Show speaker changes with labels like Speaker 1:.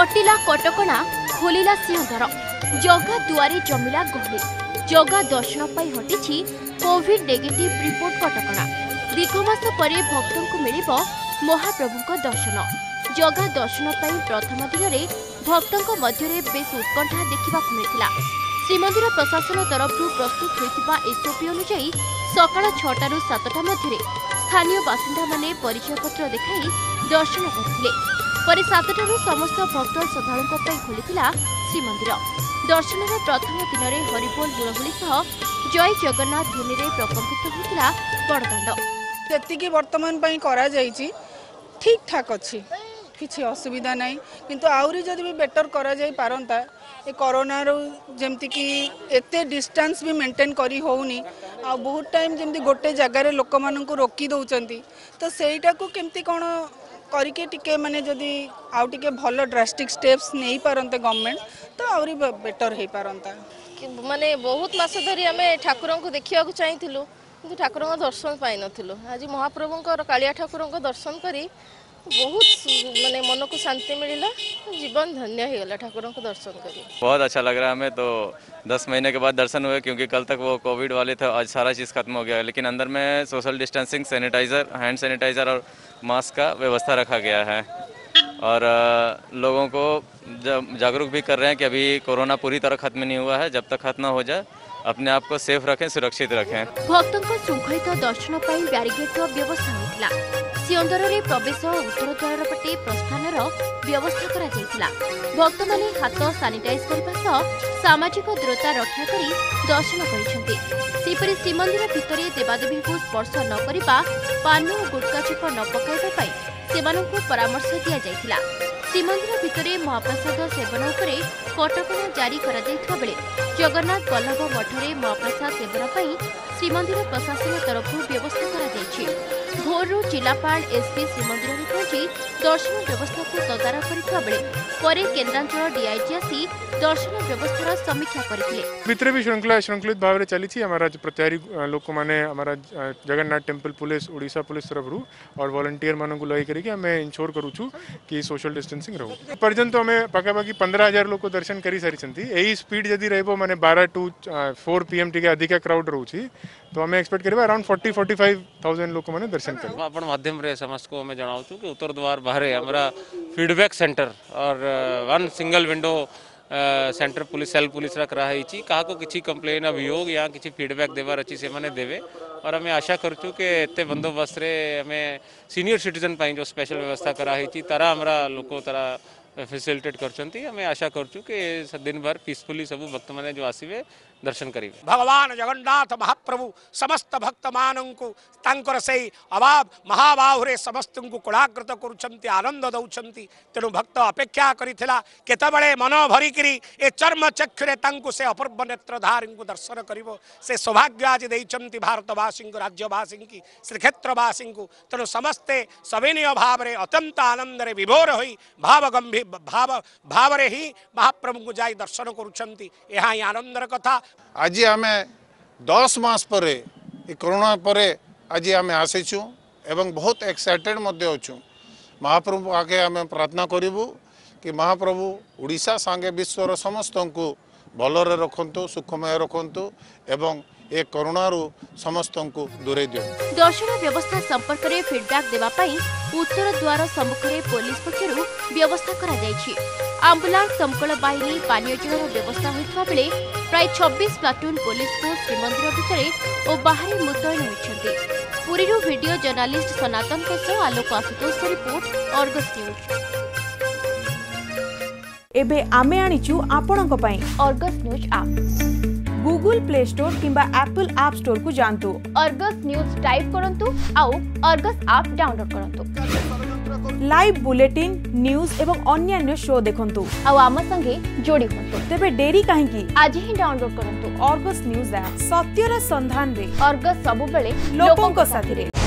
Speaker 1: କଟିଲା କଟକଣା ଖୋଲିଲା ସିଂହଦ୍ୱାର ଜଗା ଦୁଆରେ ଜମିଲା ଗହଳି ଜଗା ଦର୍ଶନ ପାଇଁ ହଟିଛି କୋଭିଡ୍ ନେଗେଟିଭ୍ ରିପୋର୍ଟ କଟକଣା ଦୀର୍ଘ ମାସ ପରେ ଭକ୍ତଙ୍କୁ ମିଳିବ ମହାପ୍ରଭୁଙ୍କ ଦର୍ଶନ ଜଗା ଦର୍ଶନ ପାଇଁ ପ୍ରଥମ ଦିନରେ ଭକ୍ତଙ୍କ ମଧ୍ୟରେ ବେଶ୍ ଉତ୍କଣ୍ଠା ଦେଖିବାକୁ ମିଳିଥିଲା ଶ୍ରୀମନ୍ଦିର ପ୍ରଶାସନ ତରଫରୁ ପ୍ରସ୍ତୁତ ହୋଇଥିବା ଏସ୍ଓପି ଅନୁଯାୟୀ ସକାଳ ଛଅଟାରୁ ସାତଟା ମଧ୍ୟରେ ସ୍ଥାନୀୟ ବାସିନ୍ଦାମାନେ ପରିଚୟପତ୍ର ଦେଖାଇ ଦର୍ଶନ କରିଥିଲେ ପରେ ସାତଟାରୁ ସମସ୍ତ ଭକ୍ତ ଶ୍ରଦ୍ଧାଳୁଙ୍କ ପାଇଁ ଖୋଲିଥିଲା ଶ୍ରୀମନ୍ଦିର ଦର୍ଶନର ପ୍ରଥମ ଦିନରେ ହରିବୋଲ ହୁଳହୁଳି ସହ ଜୟ ଜଗନ୍ନାଥ ଧ୍ୱନିରେ ପ୍ରକମ୍ପିତ ହୋଇଥିଲା ବଡ଼ଦାଣ୍ଡ
Speaker 2: ଯେତିକି ବର୍ତ୍ତମାନ ପାଇଁ କରାଯାଇଛି ଠିକ୍ ଠାକ୍ ଅଛି କିଛି ଅସୁବିଧା ନାହିଁ କିନ୍ତୁ ଆହୁରି ଯଦି ବି ବେଟର କରାଯାଇପାରନ୍ତା ଏ କରୋନାରୁ ଯେମିତିକି ଏତେ ଡିଷ୍ଟାନ୍ସ ବି ମେଣ୍ଟେନ୍ କରି ହେଉନି ଆଉ ବହୁତ ଟାଇମ୍ ଯେମିତି ଗୋଟେ ଜାଗାରେ ଲୋକମାନଙ୍କୁ ରୋକି ଦେଉଛନ୍ତି ତ ସେଇଟାକୁ କେମିତି କ'ଣ करके टिके माने जदि आउ टिके भलो ड्रास्टिक स्टेप्स नै पारनते गवर्नमेंट तो आउरी बेटर
Speaker 3: हे पारनता माने बहुत मास धरी हमें ठाकुरन को देखिया को चाहिथिलु କିନ୍ତୁ ଠାକୁରଙ୍କ ଦର୍ଶନ कालिया ठाकुर ମହାପ୍ରଭୁଙ୍କର କାଳିଆ ଠାକୁରଙ୍କ ଦର୍ଶନ କରି ବହୁତ ମାନେ ମନକୁ ଶାନ୍ତି ମିଳିଲା ଜୀବନ ଧନ୍ୟ ठाकुर को दर्शन कर
Speaker 4: बहुत अच्छा लग रहा है हमें तो दस महीने के बाद दर्शन हुए क्योंकि कल तक वो कोविड वाले थे आज सारा चीज़ खत्म हो गया लेकिन अंदर में social distancing sanitizer hand sanitizer और मास्क का व्यवस्था रखा गया है और लोगों को जागरूक भी कर रहे हैं कि अभी कोरोना पूरी तरह खत्म नहीं हुआ है जब तक खत्म हो जाए अपने आप को सेफ रखें सुरक्षित रखें
Speaker 1: भक्तों को श्रृंखलित दर्शन पर ब्यारिकेड व्यवस्था होता सिंदर में प्रवेश और उत्तर द्वार पटे प्रस्थान व्यवस्था कर भक्त मैंने हाथ सानिटाइज करने सामाजिक दूरता रक्षा कर दर्शन करपरि श्रीमंदिर भितर देवादेवी को स्पर्श नक पान और गुटका छुप न पकाइवा से परामर्श दि श्रीमंदिर भितर महाप्रसाद सेवन उपर कटक जारी করা जगन्नाथ बल्लभ मठ में महाप्रसाद देवर पर श्रीमंदिर प्रशासन तरफ व्यवस्था कर भोर्रु जिलापा एसपी श्रीमंदिर पहुंची दर्शन व्यवस्था को तदारख कर डीआईजी आसी दर्शन व्यवस्था समीक्षा
Speaker 5: करते भी श्रृंखला श्रृंखलित भाव में चली प्रत्याहारी लोक मैंने जगन्नाथ टेम्पल पुलिस ओडा पुलिस तरफ और भलंटीयर मान लई करोर करुच्छू कि सोशल डिस्टेंसींग रो पर्यटन आम पाखापाखि पंद्रह हजार लोक दर्शन कर सारी स्पीड जदि रहा मैंने बारह टू फोर पी एम टे अधिका क्राउड रोचे तो आम एक्सपेक्ट करवा around forty forty five thousand लोक
Speaker 6: मैंने दर्शन कर समस्त को जनावु कि उत्तर द्वार बाहर हमारा फीडबैक सेंटर और one single window center police cell police कराई क्या किसी कंप्लेन अभियोग या किसी फीडबैक देवार अच्छी से मैंने देवे और हमें आशा करूँ कि इतने बंदोबस्त हमें सीनियर सिटीजन जो स्पेशल व्यवस्था कराई तारा हमारा लोक तरह फैसिलिटेट करें आशा कर दिन भर पीसफुली सब भक्त मैंने जो आसवे दर्शन करेंगे
Speaker 7: भगवान जगन्नाथ महाप्रभु समस्त भक्त मान से अभाव महाबाहुरे समस्त को कलाकृत कर आनंद दौरान तेणु भक्त अपेक्षा करत मन भरिकी ए चर्म चक्षुरे से अपूर्व नेत्रधारी को दर्शन कर सौभाग्य आज दे भारतवासी राज्यवासी की श्रीक्षेत्रवासी को तेणु समस्ते सविनय भाव में अत्यंत आनंद विभोर हो भाव भाव भाव ही महाप्रभु को जाई दर्शन करुंच
Speaker 8: आनंदर कथा आज आम दस मास पर करोना पर आज आम आसीचु एवं बहुत एक्साइटेड महाप्रभु आगे आम प्रार्थना करूँ कि महाप्रभु ओडा सागे विश्वर समस्त को ଭଲରେ ରଖନ୍ତୁ ସୁଖମୟ ରଖନ୍ତୁ ଏବଂ ଏ କରୋନାରୁ ସମସ୍ତଙ୍କୁ ଦୂରେଇ ଦିଅନ୍ତୁ
Speaker 1: ଦର୍ଶନ ବ୍ୟବସ୍ଥା ସମ୍ପର୍କରେ ଫିଡବ୍ୟାକ୍ ଦେବା ପାଇଁ ଉତ୍ତର ଦ୍ୱାର ସମ୍ମୁଖରେ ପୋଲିସ ପକ୍ଷରୁ ବ୍ୟବସ୍ଥା କରାଯାଇଛି ଆମ୍ବୁଲାନ୍ସ ଦମକଳ ବାହିନୀ ପାନୀୟ ଜଳର ବ୍ୟବସ୍ଥା ହୋଇଥିବା ବେଳେ ପ୍ରାୟ ଛବିଶ ପ୍ଲାଟୁନ୍ ପୋଲିସକୁ ଶ୍ରୀମନ୍ଦିର ଭିତରେ ଓ ବାହାରେ ମୁତୟନ ହୋଇଛନ୍ତି ପୁରୀରୁ ଭିଡିଓ ଜର୍ଣ୍ଣାଲିଷ୍ଟ ସନାତନଙ୍କ ସହ ଆଲୋକ ଆଶୁତୋଷ ରିପୋର୍ଟ ଅର୍ଗସ୍
Speaker 9: ଏବେ ଆମେ ଆଣିଛୁ ଆପଣଙ୍କ ପାଇଁ
Speaker 1: Argus news app
Speaker 9: Google play store କିମ୍ବା ଆପଲ୍ ଆପ୍ ଷ୍ଟୋରକୁ ଯାଆନ୍ତୁ
Speaker 1: ଅର୍ଗସ୍ ନ୍ୟୁଜ୍ ଟାଇପ୍ କରନ୍ତୁ ଆଉ ଅର୍ଗସ୍ ଆପ୍ ଡାଉନଲୋଡ୍ କରନ୍ତୁ
Speaker 9: ଲାଇଭ୍ ବୁଲେଟିନ୍ ନ୍ୟୁଜ୍ ଏବଂ ଅନ୍ୟାନ୍ୟ ଶୋ ଦେଖନ୍ତୁ
Speaker 1: ଆଉ ଆମ ସଙ୍ଗେ ଯୋଡ଼ି ହୁଅନ୍ତୁ
Speaker 9: ତେବେ ଡେରି କାହିଁକି
Speaker 1: ଆଜି ହିଁ ଡାଉନଲୋଡ୍ କରନ୍ତୁ
Speaker 9: ଅର୍ଗସ୍ ନ୍ୟୁଜ୍ ଆପ୍ ସତ୍ୟର ସନ୍ଧାନରେ
Speaker 1: ଅର୍ଗସ୍ ସବୁବେଳେ
Speaker 9: ଲୋକଙ୍କ ସାଥିରେ